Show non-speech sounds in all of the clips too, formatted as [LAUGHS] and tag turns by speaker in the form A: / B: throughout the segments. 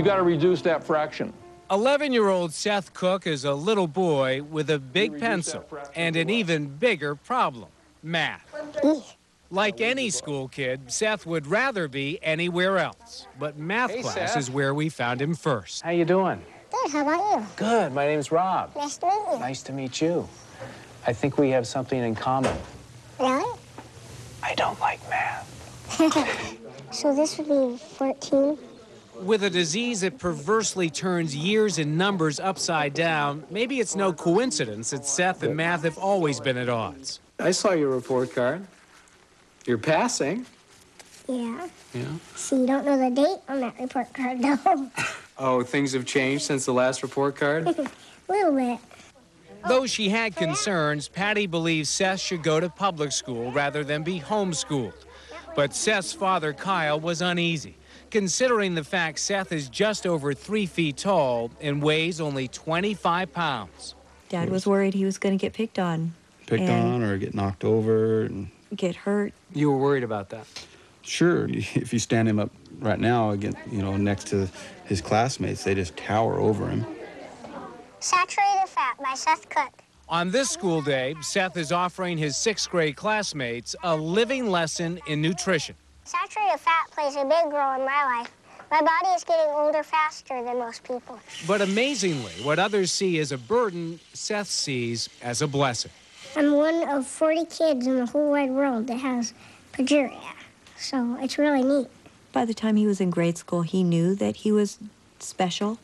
A: You got to reduce that fraction.
B: 11 year old Seth Cook is a little boy with a big pencil and an even bigger problem math. Like any school kid, Seth would rather be anywhere else. But math
C: Hey,
B: class
C: Seth.
B: is where we found him first.
C: How you doing?
D: Good, how about you?
C: Good. My name's Rob.
D: Nice to meet you.
C: Nice to meet you. I think we have something in common.
D: Really?
C: I don't like math. [LAUGHS]
D: So this would be 14?
B: With a disease that perversely turns years and numbers upside down, maybe it's no coincidence that Seth and math have always been at odds.
C: I saw your report card. You're passing.
D: Yeah.
C: Yeah.
D: So you don't know the date on that report card, though. [LAUGHS]
C: Oh, things have changed since the last report card? [LAUGHS]
D: A little bit.
B: Though she had concerns, Patty believes Seth should go to public school rather than be homeschooled. But Seth's father, Kyle, was uneasy, considering the fact Seth is just over three feet tall and weighs only 25 pounds.
E: Dad was worried he was going to get picked on,
F: picked on or get knocked over. And
E: get hurt.
C: You were worried about that.
F: sure, [LAUGHS] if you stand him up right now, again, you know, next to his classmates, they just tower over him.
D: Saturated Fat by Seth Cook.
B: On this school day, Seth is offering his sixth grade classmates a living lesson in nutrition.
D: Saturated fat plays a big role in my life. My body is getting older faster than most people.
B: But amazingly, what others see as a burden, Seth sees as a blessing.
D: I'm one of 40 kids in the whole wide world that has progeria. So it's really neat.
E: By the time he was in grade school, he knew that he was special,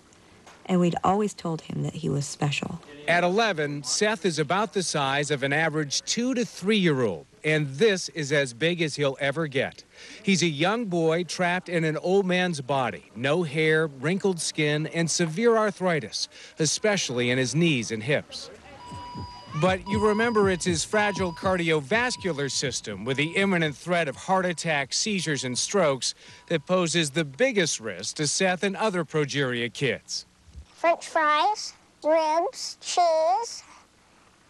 E: and we'd always told him that he was special.
B: At 11, Seth is about the size of an average two to three year old, and this is as big as he'll ever get. He's a young boy trapped in an old man's body, no hair, wrinkled skin, and severe arthritis, especially in his knees and hips. But you remember it's his fragile cardiovascular system with the imminent threat of heart attacks, seizures, and strokes that poses the biggest risk to Seth and other progeria kids.
D: French fries, ribs, cheese,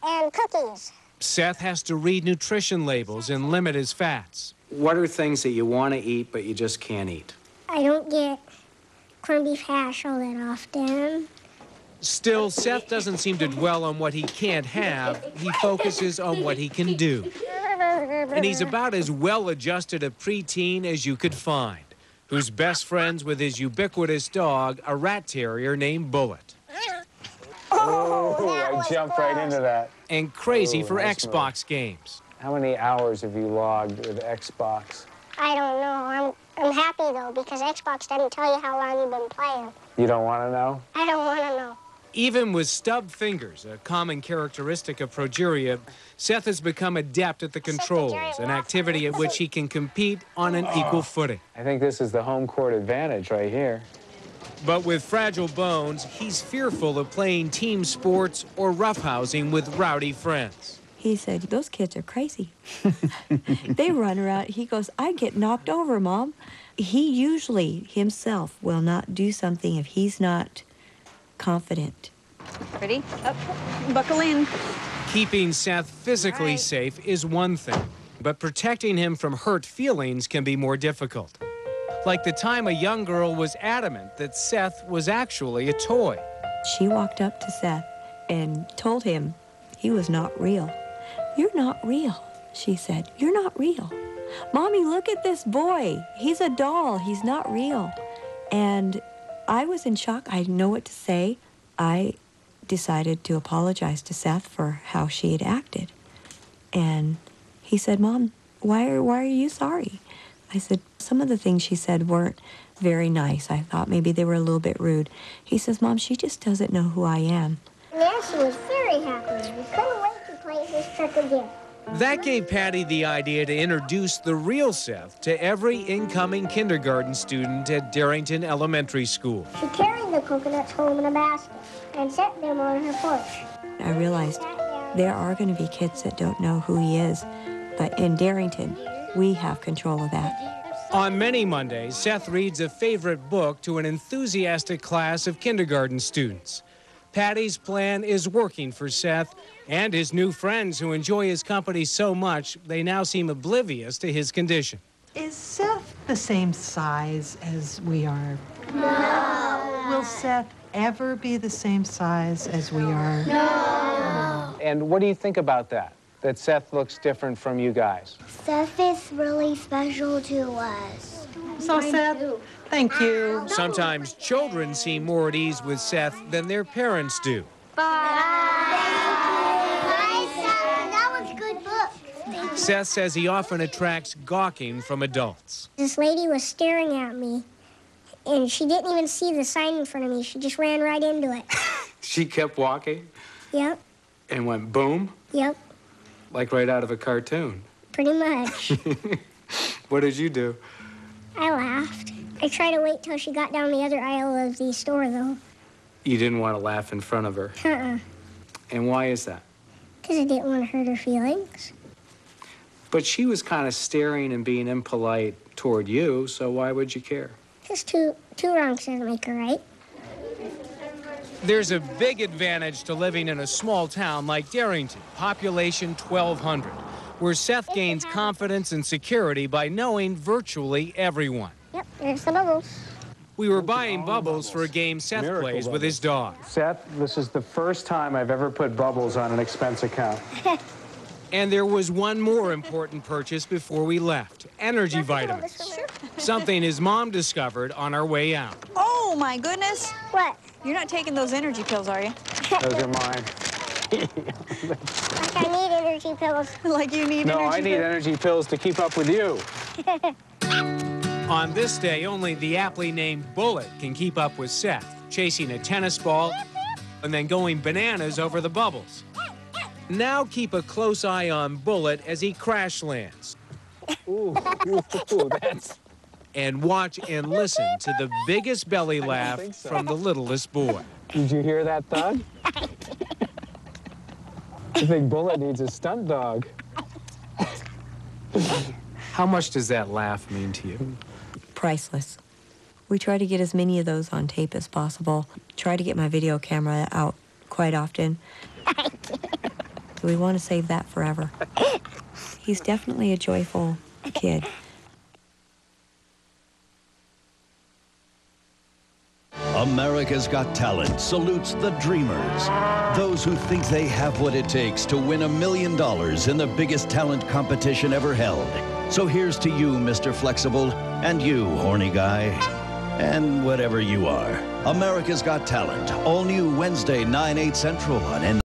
D: and cookies.
B: Seth has to read nutrition labels and limit his fats.
C: What are things that you want to eat but you just can't eat?
D: I don't get corned beef hash all that often.
B: Still, Seth doesn't seem to dwell on what he can't have. He focuses on what he can do. And he's about as well adjusted a preteen as you could find, who's best friends with his ubiquitous dog, a rat terrier named Bullet,
C: Oh, oh I jumped right into that.
B: and crazy
C: Oh,
B: for
C: nice
B: Xbox games.
C: How many hours have you logged with Xbox?
D: I don't know. I'm, I'm happy though because Xbox doesn't tell you how long you've been playing.
C: You don't want to know?
D: I don't want to know.
B: Even with stubbed fingers, a common characteristic of progeria, Seth has become adept at the controls, an activity at which he can compete on an oh. equal footing.
C: I think this is the home court advantage right here.
B: But with fragile bones, he's fearful of playing team sports or roughhousing with rowdy friends.
E: He said, Those kids are crazy. [LAUGHS] they run around. He goes, I get knocked over, Mom. He usually himself will not do something if he's not confident.
G: Ready? Up. Buckle in.
B: Keeping Seth physically
G: Right.
B: safe is one thing, but protecting him from hurt feelings can be more difficult. Like the time a young girl was adamant that Seth was actually a toy.
E: She walked up to Seth and told him he was not real. You're not real, she said. You're not real. Mommy, look at this boy. He's a doll. He's not real. And I was in shock. I didn't know what to say. I decided to apologize to Seth for how she had acted. And he said, Mom, why are, why are you sorry? I said, some of the things she said weren't very nice. I thought maybe they were a little bit rude. He says, Mom, she just doesn't know who I am.
D: Nancy was very happy We couldn't wait to play his trick again.
B: That gave Patty the idea to introduce the real Seth to every incoming kindergarten student at Darrington Elementary School.
D: She carried the coconuts home in a basket and set them on her porch.
E: I realized there are going to be kids that don't know who he is, but in Darrington, we have control of that.
B: On many Mondays, Seth reads a favorite book to an enthusiastic class of kindergarten students. Patty's plan is working for Seth and his new friends who enjoy his company so much they now seem oblivious to his condition.
H: Is Seth the same size as we are?
D: No.
A: Will Seth ever be the same size as we are? No.
C: And what do you think about that? That Seth looks different from you guys?
D: Seth is really special to us.
A: So, Seth, thank you.
B: Sometimes children seem more at ease with Seth than their parents do.
D: Bye, Seth. That was a good book.
B: Seth says he often attracts gawking from adults.
D: This lady was staring at me, and she didn't even see the sign in front of me. She just ran right into it. [LAUGHS]
C: She kept walking
D: Yep,
C: and went boom,
D: yep,
C: like right out of a cartoon.
D: pretty much. [LAUGHS]
C: What did you do?
D: I laughed. I tried to wait till she got down the other aisle of the store, though.
C: You didn't want to laugh in front of her.
D: Uh-uh,
C: And why is that?
D: because I didn't want to hurt her feelings.
C: But she was kind of staring and being impolite toward you, so why would you care?
D: Because two, two wrongs doesn't make a right.
B: There's a big advantage to living in a small town like Darrington, population 1,200, where Seth gains confidence and security by knowing virtually everyone.
D: Yep, there's the bubbles.
B: We were buying bubbles for a game Seth
C: Miracle
B: plays with his dog.
C: Seth, this is the first time I've ever put bubbles on an expense account. [LAUGHS]
B: And there was one more important purchase before we left energy vitamins. [LAUGHS] Something his mom discovered on our way out.
G: Oh my goodness.
D: What?
G: You're not taking those energy pills, are you? [LAUGHS]
C: Those are mine.
D: Like I need energy pills.
G: like you need
C: No,
G: energy
C: I need
G: pills?
C: energy pills to keep up with you.
B: On this day, only the aptly named Bullet can keep up with Seth, chasing a tennis ball and then going bananas over the bubbles. Now keep a close eye on Bullet as he crash lands.
C: Ooh, ooh, [LAUGHS] that's.
B: And watch and listen to the biggest belly laugh
C: so.
B: from the littlest boy.
C: Did you hear that thud? I think Bullet needs a stunt dog. How much does that laugh mean to you?
E: Priceless. We try to get as many of those on tape as possible. Try to get my video camera out quite often. [LAUGHS] we want to save that forever. He's definitely a joyful kid.
H: America's Got Talent salutes the dreamers, those who think they have what it takes to win a million dollars in the biggest talent competition ever held. So here's to you, Mr. Flexible, and you, horny guy, and whatever you are. America's Got Talent, all new Wednesday, 9, 8 central on N.